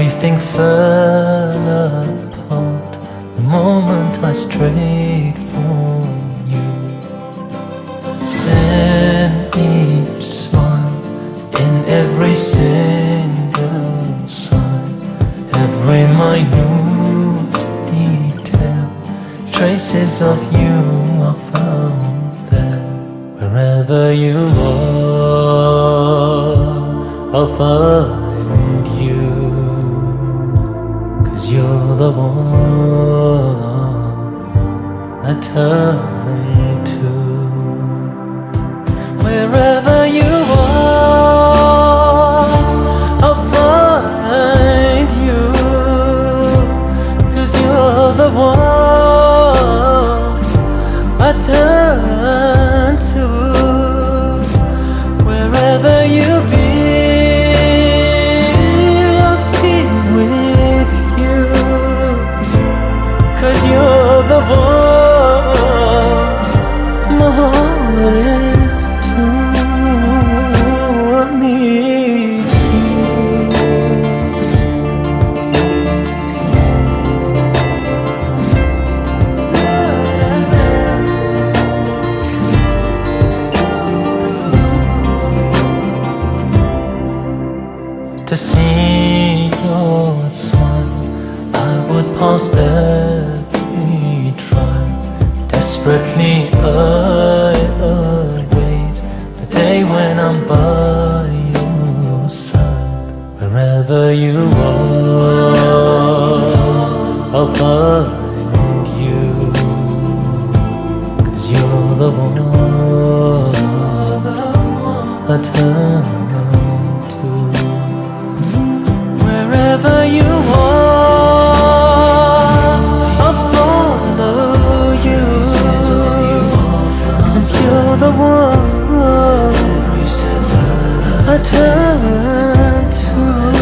Everything fell apart the moment I strayed from you. And each smile in every single sign, every minute detail, traces of you are found there. Wherever you are, the one I turn to. Wherever you are, I'll find you. Cause you're the one I turn to. Wherever you To see your smile. I would pause every trial Desperately I await The day when I'm by your side. Wherever you are I'll find you. Cause you're the one. I turn Cause you're the one. I turn to.